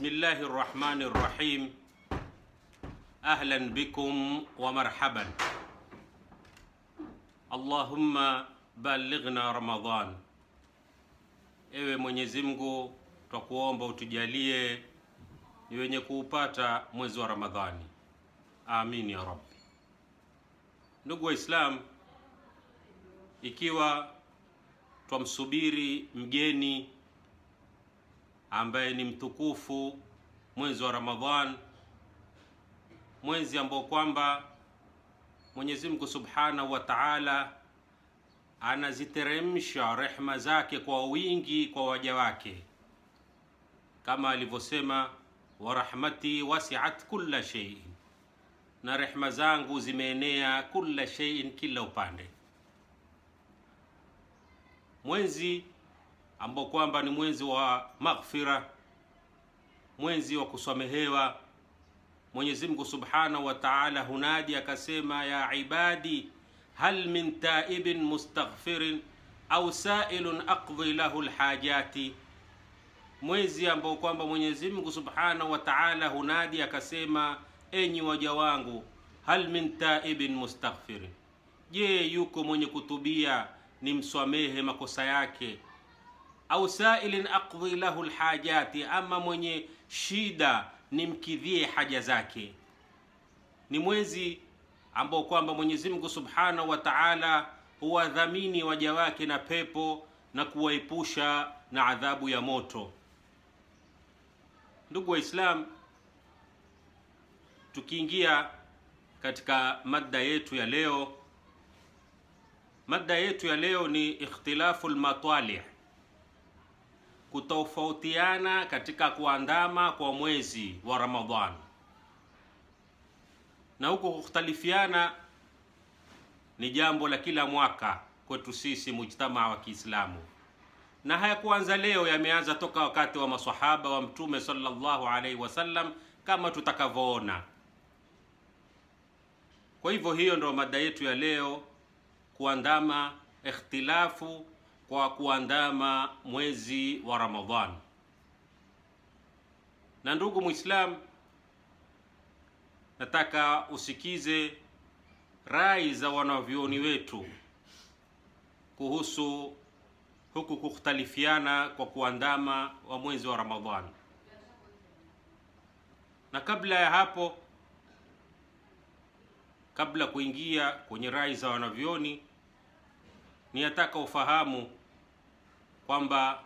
بسم الله الرحمن الرحيم اهلا بكم ومرحبا اللهم balighna ramadan ewe mwenyezi mungu twakuomba utujalie ni wenye kuupata mwezi wa ramadhani amin ya rabbi ndugu waislam ikiwa twamsubiri mgeni ambaye ni mtukufu mwezi wa ramadhan mwezi ambao kwamba mwenyezi mungu subhanahu wa taala anaziteremsha rehma zake kwa wingi kwa waja wake. Kama alivyosema wa rahmati wasiat kulla sheiin na rehma zangu zimeenea kulla sheiin kila upande. Mwezi ambao kwamba ni mwezi wa maghfira mwezi wa kusamehewa. Mwenyezi mungu subhanahu wa taala hunadi akasema ya ibadi hal min taibin mustaghfirin au sailun aqdhi lahu lhajati mwezi ambao kwamba mwenyezi mungu subhanahu wa taala hunadi akasema enyi waja wangu hal min taibin mustaghfirin. Je yuko mwenye kutubia ni mswamehe makosa yake au sailin aqdhi lahu lhajati ama mwenye shida nimkidhie haja zake. Ni mwezi ambao kwamba mwenyezi mungu subhanahu wa taala huwadhamini waja wake na pepo na kuwaepusha na adhabu ya moto. Ndugu waislam tukiingia katika madda yetu ya leo madda yetu ya leo ni ikhtilafu lmatalih kutofautiana katika kuandama kwa mwezi wa ramadhan. Na huko kukhtalifiana ni jambo la kila mwaka kwetu sisi mujtamaa wa kiislamu. Na hayakuanza leo yameanza toka wakati wa masahaba wa mtume sallallahu alaihi wasallam kama tutakavyoona. Kwa hivyo hiyo ndio mada yetu ya leo kuandama ikhtilafu kwa kuandama mwezi wa ramadhan. Na ndugu Muislam, nataka usikize rai za wanavyoni wetu kuhusu huku kukhtalifiana kwa kuandama wa mwezi wa ramadhan. Na kabla ya hapo kabla kuingia kwenye rai za wanavyoni niyataka ufahamu kwamba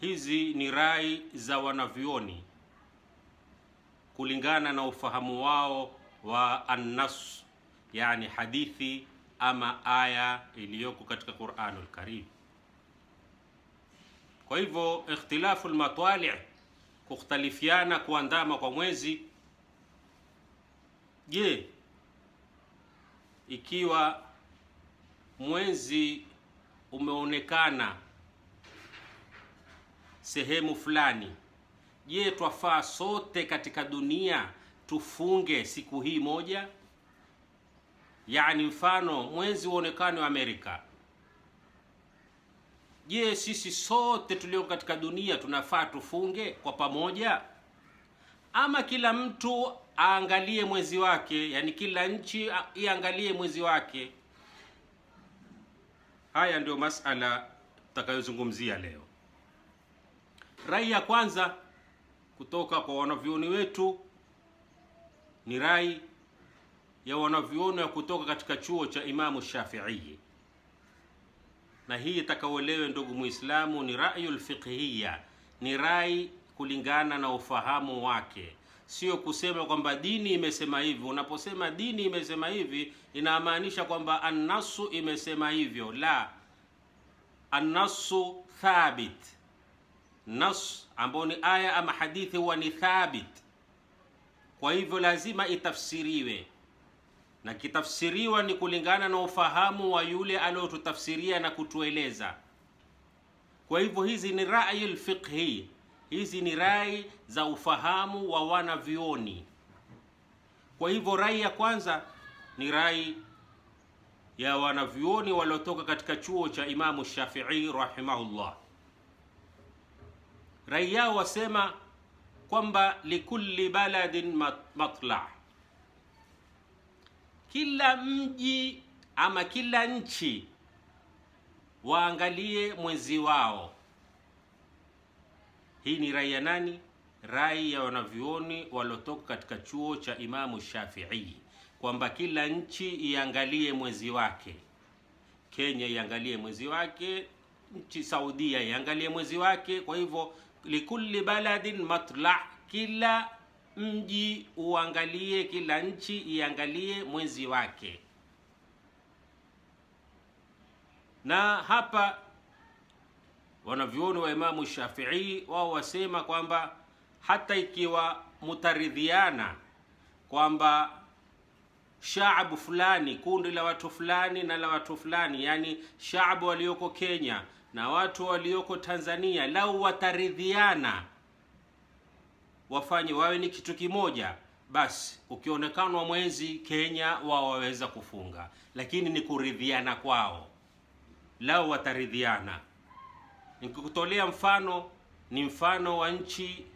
hizi ni rai za wanavyoni kulingana na ufahamu wao wa annas yani hadithi ama aya iliyoko katika Qur'anul Karim. Kwa hivyo ikhtilafu lmatwali, kukhtalifiana kuandama kwa mwezi. Je, ikiwa mwezi umeonekana sehemu fulani. Je twafaa sote katika dunia tufunge siku hii moja? Yaani mfano mwezi uonekane wa amerika. Je sisi sote tulio katika dunia tunafaa tufunge kwa pamoja? Ama kila mtu aangalie mwezi wake yani kila nchi iangalie mwezi wake haya ndio masala tutakayozungumzia leo. Rai ya kwanza kutoka kwa wanavyuoni wetu ni rai ya wanavyuoni ya kutoka katika chuo cha Imamu Shafi'i, na hii itakaoelewe ndugu Muislamu ni rayu lfiqhiya, ni rai kulingana na ufahamu wake, sio kusema kwamba dini imesema hivi. Unaposema dini imesema hivi, inamaanisha kwamba annasu imesema hivyo. La, annasu thabit. Nas ambayo ni aya ama hadithi huwa ni thabit. Kwa hivyo lazima itafsiriwe. Na kitafsiriwa ni kulingana na ufahamu wa yule aliyotutafsiria na kutueleza. Kwa hivyo hizi ni rai lfiqhi hizi ni rai za ufahamu wa wanavyuoni. Kwa hivyo rai ya kwanza ni rai ya wanavyuoni waliotoka katika chuo cha imamu shafii rahimahullah. Rai yao wasema kwamba likulli baladin matla, kila mji ama kila nchi waangalie mwezi wao. Hii ni rai ya nani? Rai ya wanavyuoni waliotoka katika chuo cha Imamu Shafii, kwamba kila nchi iangalie mwezi wake. Kenya iangalie mwezi wake, nchi Saudia iangalie mwezi wake. Kwa hivyo likulli baladin matla, kila mji uangalie, kila nchi iangalie mwezi wake. Na hapa wanavyuoni wa Imamu Shafii wao wasema kwamba hata ikiwa mutaridhiana kwamba shaabu fulani, kundi la watu fulani na la watu fulani, yani shaabu walioko Kenya na watu walioko Tanzania, lau wataridhiana wafanye wawe ni kitu kimoja, basi ukionekanwa mwezi Kenya wao waweza kufunga, lakini ni kuridhiana kwao, lau wataridhiana. Nikikutolea mfano ni mfano wa nchi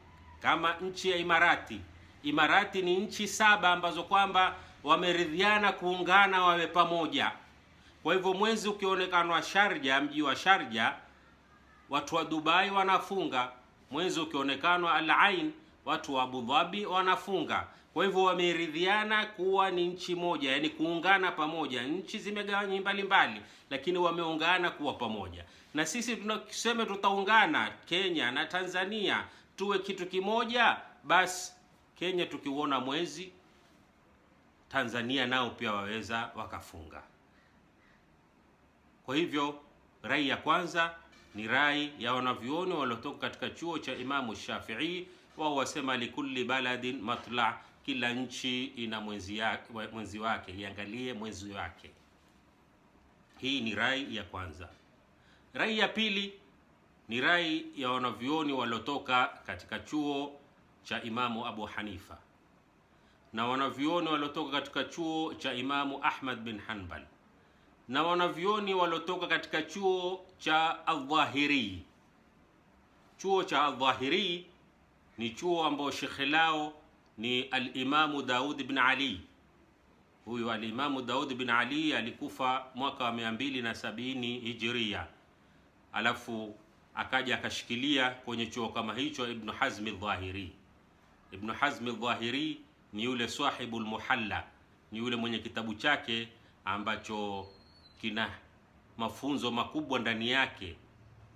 kama nchi ya Imarati. Imarati ni nchi saba ambazo kwamba wameridhiana kuungana wawe pamoja. Kwa hivyo mwezi ukionekana wa Sharja, mji wa Sharja, watu wa Dubai wanafunga. Mwezi ukionekanwa Al Ain, watu wa Abu Dhabi wanafunga. Kwa hivyo wameridhiana kuwa ni nchi moja, yani kuungana pamoja. Nchi zimegawanywa mbalimbali, lakini wameungana kuwa pamoja. Na sisi tunaseme tutaungana, Kenya na Tanzania tuwe kitu kimoja, basi Kenya tukiuona mwezi, Tanzania nao pia waweza wakafunga. Kwa hivyo rai ya kwanza ni rai ya wanavyuoni waliotoka katika chuo cha Imamu Shafii. Wao wasema likulli baladin matla, kila nchi ina mwezi, ya, mwezi wake, iangalie mwezi wake. Hii ni rai ya kwanza. Rai ya pili ni rai ya wanavyuoni waliotoka katika chuo cha Imamu Abu Hanifa na wanavyuoni waliotoka katika chuo cha Imamu Ahmad bin Hanbal na wanavyuoni waliotoka katika chuo cha Aldhahiri. Chuo cha Aldhahiri ni chuo ambao shekhe lao ni Alimamu Daud bin Ali. Huyu Alimamu Daud bin Ali alikufa mwaka wa mia mbili na sabini hijiria, alafu akaja akashikilia kwenye chuo kama hicho Ibn Ibnu Hazmi Dhahiri. Ibn Hazm al-Dhahiri ni yule sahibu al-Muhalla, ni yule mwenye kitabu chake ambacho kina mafunzo makubwa ndani yake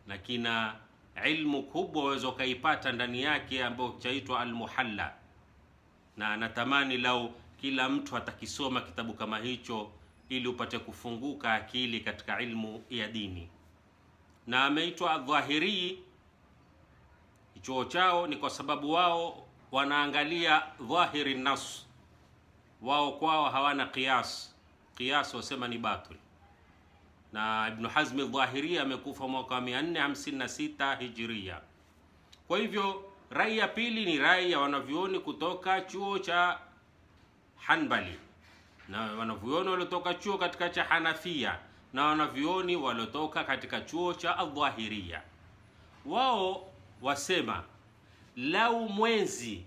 na kina ilmu kubwa waweza ukaipata ndani yake, ambayo chaitwa Al-Muhalla, na natamani lau kila mtu atakisoma kitabu kama hicho ili upate kufunguka akili katika ilmu ya dini. Na ameitwa dhahirii chuo chao ni kwa sababu wao wanaangalia dhahiri nas, wao kwao hawana qiyas. Qiyas wasema ni batil. Na Ibn Hazmi Dhahiri amekufa mwaka 456 Hijria. Kwa hivyo rai ya pili ni rai ya wanavyuoni kutoka chuo cha Hanbali na wanavyuoni waliotoka chuo katika cha Hanafia na wanavyuoni waliotoka katika chuo cha Adhahiria. Wao wasema lau mwezi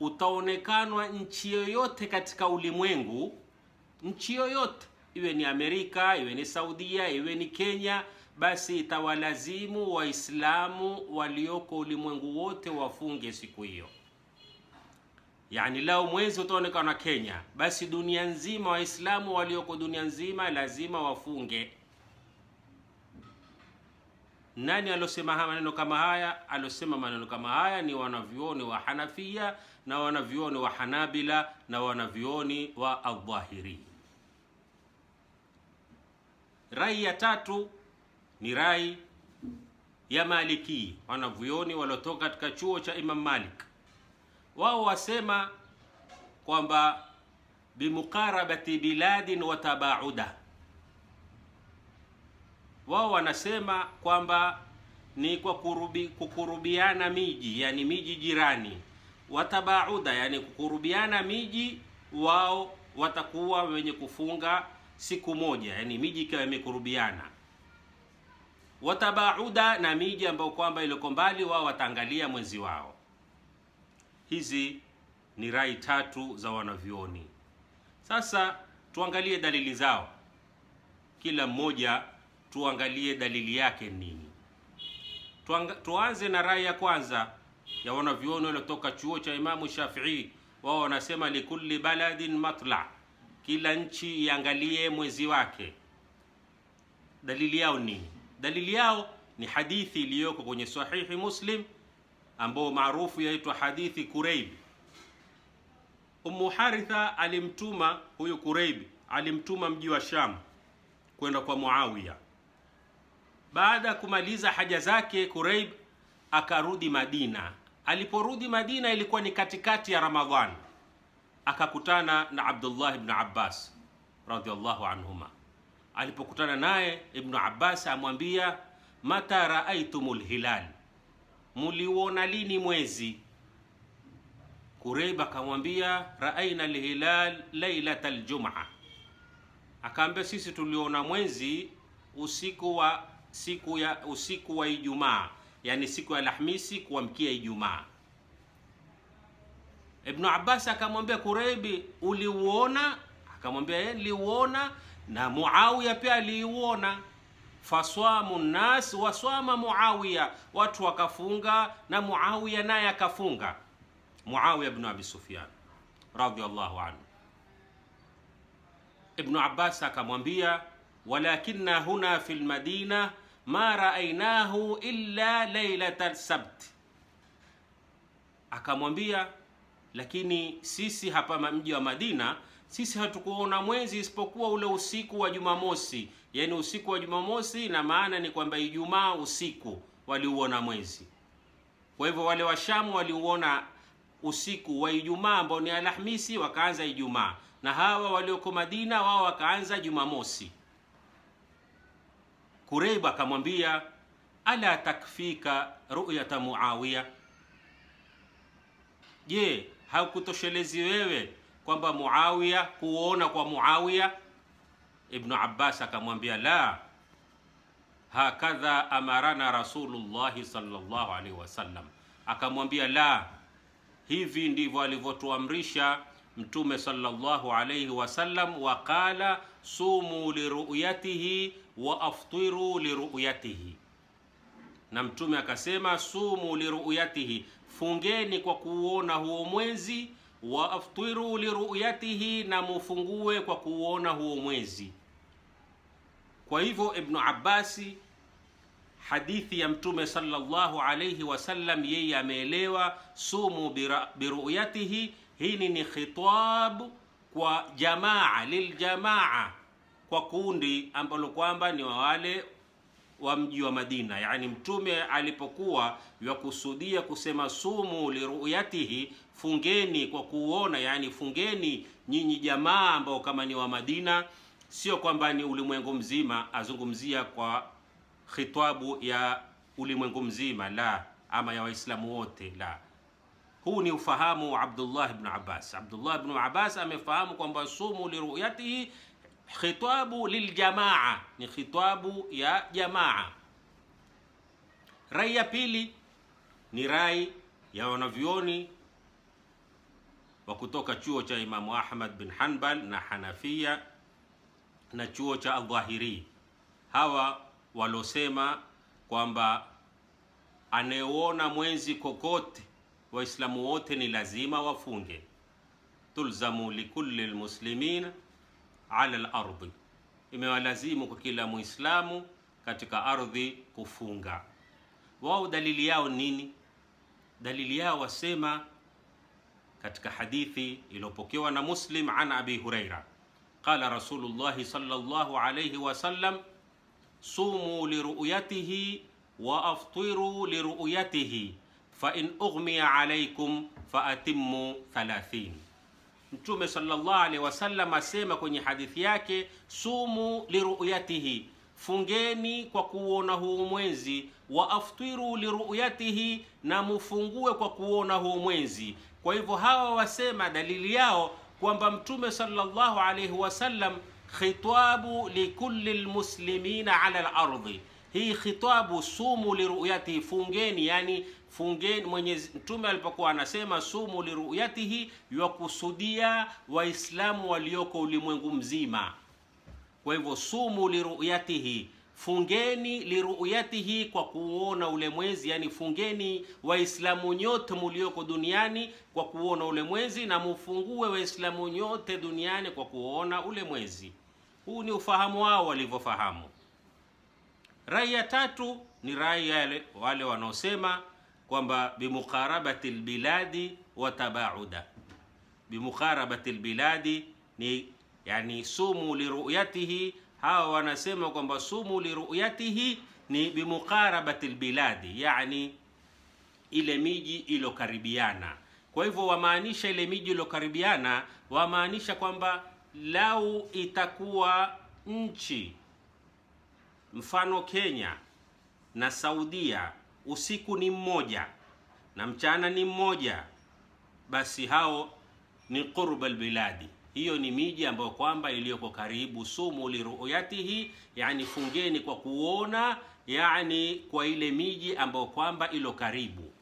utaonekanwa nchi yoyote katika ulimwengu, nchi yoyote iwe ni Amerika, iwe ni Saudia, iwe ni Kenya, basi itawalazimu Waislamu walioko ulimwengu wote wafunge siku hiyo. Yaani lao mwezi utaonekana Kenya, basi dunia nzima, Waislamu walioko dunia nzima lazima wafunge. Nani alosema maneno kama haya? Alosema maneno kama haya ni wanavyuoni wa Hanafia na wanavyuoni wa Hanabila na wanavyuoni wa Adhahiri. Rai ya tatu ni rai ya Maliki, wanavyuoni waliotoka katika chuo cha Imam Malik. Wao wasema kwamba bimuqarabati biladin wa tabauda wao wanasema kwamba ni kwa kurubi, kukurubiana miji yani miji jirani, watabauda yani kukurubiana miji, wao watakuwa wenye kufunga siku moja, yani miji ikiwa imekurubiana. watabauda, na miji ambayo kwamba iliko mbali, wao wataangalia mwezi wao. Hizi ni rai tatu za wanavyuoni. Sasa tuangalie dalili zao, kila mmoja tuangalie dalili yake nini. Tuanze na rai ya kwanza ya wanavyuoni waliotoka chuo cha Imamu Shafii. Wao wanasema likulli baladin matla, kila nchi iangalie mwezi wake. Dalili yao nini? Dalili yao ni hadithi iliyoko kwenye Sahihi Muslim ambao maarufu yaitwa hadithi Kureib. Ummu Haritha alimtuma huyu kuraib alimtuma mji wa Sham kwenda kwa Muawiya. Baada ya kumaliza haja zake, Kuraib akarudi Madina. Aliporudi Madina ilikuwa ni katikati ya Ramadhan, akakutana na Abdullah ibn Abbas radhiallahu anhuma. Alipokutana naye, Ibnu Abbas amwambia mata raaitumul hilal, muliuona lini mwezi? Kureib akamwambia raaina lhilal lailat ljuma, akaambia sisi tuliona mwezi usiku wa siku ya usiku wa Ijumaa, yani siku ya Alhamisi kuamkia Ijumaa. Ibnu Abbas akamwambia Kureibi, uliuona? Akamwambia yeye niliuona, na Muawiya pia aliuona. Faswamu nnas waswama Muawiya, watu wakafunga na Muawiya naye akafunga. Muawiya bnu Abi Sufyan radhiyallahu anhu. Ibnu Abbas akamwambia walakinna huna fi lmadina ma raainahu illa lailata sabt, akamwambia lakini sisi hapa mji wa Madina sisi hatukuona mwezi isipokuwa ule usiku wa Jumamosi. yaani usiku wa Jumamosi, na maana ni kwamba Ijumaa usiku waliuona mwezi. Kwa hivyo wale Washamu waliuona usiku wa Ijumaa ambao ni Alhamisi, wakaanza Ijumaa, na hawa walioko Madina wao wakaanza Jumamosi. Kureib akamwambia ala takfika ru'yata Muawiya, je, haukutoshelezi wewe kwamba Muawiya kuona kwa Muawiya? Ibnu Abbas akamwambia la, hakadha amarana Rasulullahi sallallahu alaihi wasallam, akamwambia la, hivi ndivyo alivyotuamrisha Mtume sallallahu alaihi wasallam, waqala sumu liruyatihi wa aftiru liruyatihi, na Mtume akasema sumu liruyatihi, fungeni kwa kuuona huo mwezi, wa aftiru liruyatihi, na mufungue kwa kuuona huo mwezi. Kwa hivyo Ibnu Abbasi hadithi ya Mtume sallallahu alayhi wasallam, yeye ameelewa sumu biruyatihi. Hili ni khitabu kwa jamaa, liljamaa, kwa kundi ambalo kwamba ni wale wa mji wa Madina. Yani Mtume alipokuwa yakusudia kusema sumu liruyatihi, fungeni kwa kuona, yani fungeni nyinyi jamaa ambao kama ni wa Madina, sio kwamba ni ulimwengu mzima, azungumzia kwa khitabu ya ulimwengu mzima la, ama ya Waislamu wote la. Huu ni ufahamu wa Abdullah ibn Abbas. Abdullah ibn Abbas amefahamu kwamba sumu liruyatihi khitabu liljamaa, ni khitabu ya jamaa. Rai ya pili ni rai ya wanavyoni wa kutoka chuo cha Imamu Ahmad bin Hanbal na Hanafia na chuo cha Adhahiri, hawa walosema kwamba anayeona mwezi kokote Waislamu wote ni lazima wafunge, tulzamu likulli lmuslimin ala lardi, imewalazimu kwa kila Muislamu katika ardhi kufunga. Wao dalili yao nini? Dalili yao wasema katika hadithi iliyopokewa na Muslim an Abi Huraira qala Rasulullah sallallahu alayhi wasallam sumu liruyatihi wa aftiru liruyatihi fa in ughmiya alaykum fa atimmu 30. Mtume sallallahu alaihi wasallam asema kwenye hadithi yake, sumu liruyatihi, fungeni kwa kuona huu mwezi, wa aftiru liruyatihi, na mufungue kwa kuona huu mwezi. Kwa hivyo hawa wasema dalili yao kwamba Mtume sallallahu alaihi wasallam khitabu likulli lmuslimina ala lardhi hii khitabu sumu liruyatihi, fungeni, yani fungeni. Mwenyezi Mtume alipokuwa anasema sumu liruyatihi, yakusudia Waislamu walioko ulimwengu mzima. Kwa hivyo sumu liruyatihi, fungeni liruyatihi, kwa kuona ule mwezi, yani fungeni Waislamu nyote mulioko duniani kwa kuona ule mwezi, na mufungue Waislamu nyote duniani kwa kuona ule mwezi. Huu ni ufahamu wao walivyofahamu. Rai ya tatu ni rai yale wale wanaosema kwamba bimuqarabati lbiladi wa tabauda. Bimuqarabati lbiladi ni yani sumu liruyatihi. Hawa wanasema kwamba sumu liruyatihi ni bimuqarabati lbiladi, yani ile miji ilokaribiana. Kwa hivyo wamaanisha ile miji ilokaribiana, wamaanisha kwamba lau itakuwa nchi mfano Kenya na Saudia usiku ni mmoja na mchana ni mmoja, basi hao ni qurba albiladi. Hiyo ni miji ambayo kwamba iliyoko karibu. Sumu liruyatihi, yani fungeni kwa kuona, yani kwa ile miji ambayo kwamba ilo karibu,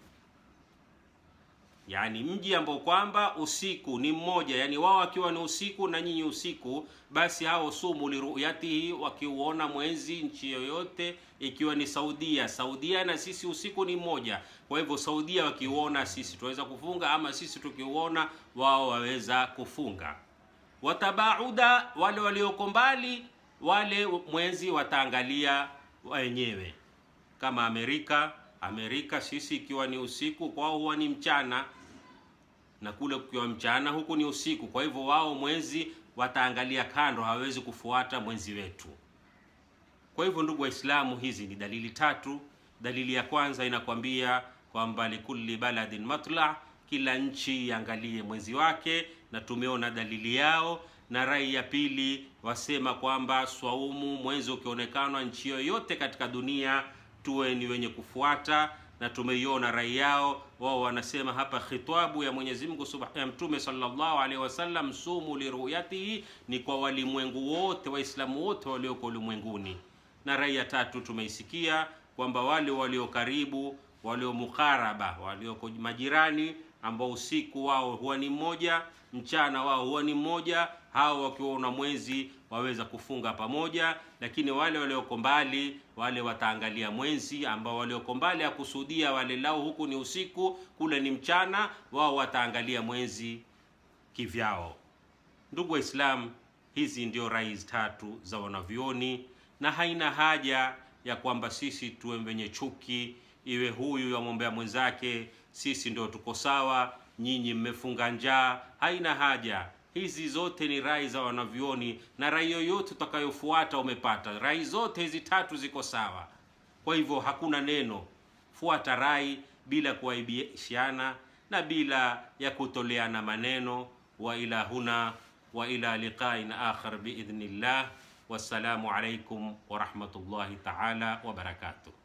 yani mji ambao kwamba usiku ni mmoja, yani wao wakiwa ni usiku na nyinyi usiku, basi hao sumu liruyatihi, wakiuona mwezi nchi yoyote, ikiwa ni Saudia, Saudia na sisi usiku ni mmoja. Kwa hivyo Saudia wakiuona sisi tuweza kufunga, ama sisi tukiuona wao waweza kufunga. Watabauda, wale walioko mbali, wale mwezi wataangalia wenyewe, kama Amerika. Amerika sisi ikiwa ni usiku kwao huwa ni mchana na kule kukiwa mchana huku ni usiku. Kwa hivyo wao mwezi wataangalia kando, hawawezi kufuata mwezi wetu. Kwa hivyo, ndugu Waislamu, hizi ni dalili tatu. Dalili ya kwanza inakwambia kwamba likulli baladin matla, kila nchi iangalie mwezi wake, na tumeona dalili yao. Na rai ya pili wasema kwamba swaumu, mwezi ukionekana nchi yoyote katika dunia tuwe ni wenye kufuata na tumeiona rai yao. Wao wanasema hapa khitabu ya Mwenyezi Mungu ya Mtume sallallahu alaihi wasallam, sumu liruyatihi, ni kwa walimwengu wote, Waislamu wote walioko ulimwenguni. Na rai ya tatu tumeisikia kwamba wale walio karibu, walio mukaraba, walioko majirani, ambao usiku wao huwa ni mmoja, mchana wao huwa ni mmoja, hao wakiona mwezi waweza kufunga pamoja, lakini wale walioko mbali wale wataangalia mwenzi, ambao walioko mbali akusudia wale lao huku ni usiku, kule ni mchana, wao wataangalia mwenzi kivyao. Ndugu Waislamu, hizi ndio rai tatu za wanavyoni, na haina haja ya kwamba sisi tuwe wenye chuki, iwe huyu yamwombea mwenzake, sisi ndio tuko sawa, nyinyi mmefunga njaa. Haina haja hizi zote ni rai za wanavyoni, na rai yoyote utakayofuata umepata. Rai zote hizi tatu ziko sawa. Kwa hivyo hakuna neno, fuata rai bila kuaibishana na bila ya kutoleana maneno. wa ila huna wa ila liqain akhar biidhnillah. Wassalamu alaikum warahmatullahi taala wabarakatuh.